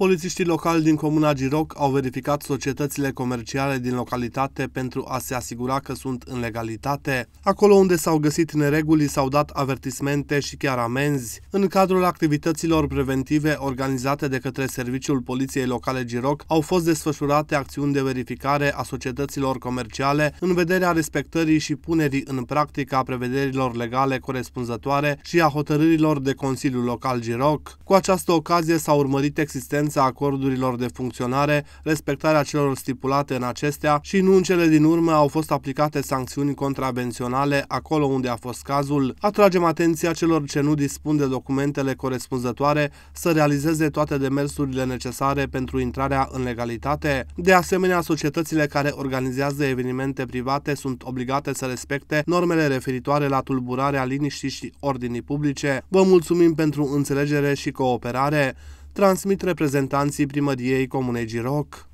Polițiștii locali din comuna Giroc au verificat societățile comerciale din localitate pentru a se asigura că sunt în legalitate. Acolo unde s-au găsit nereguli s-au dat avertismente și chiar amenzi. În cadrul activităților preventive organizate de către Serviciul Poliției Locale Giroc au fost desfășurate acțiuni de verificare a societăților comerciale în vederea respectării și punerii în practică a prevederilor legale corespunzătoare și a hotărârilor de Consiliul Local Giroc. Cu această ocazie s-a urmărit existența existența acordurilor de funcționare, respectarea celor stipulate în acestea și nu în cele din urmă au fost aplicate sancțiuni contravenționale acolo unde a fost cazul. Atragem atenția celor ce nu dispun de documentele corespunzătoare să realizeze toate demersurile necesare pentru intrarea în legalitate. De asemenea, societățile care organizează evenimente private sunt obligate să respecte normele referitoare la tulburarea liniștii și ordinii publice. Vă mulțumim pentru înțelegere și cooperare transmit reprezentanții primăriei Comunei Giroc.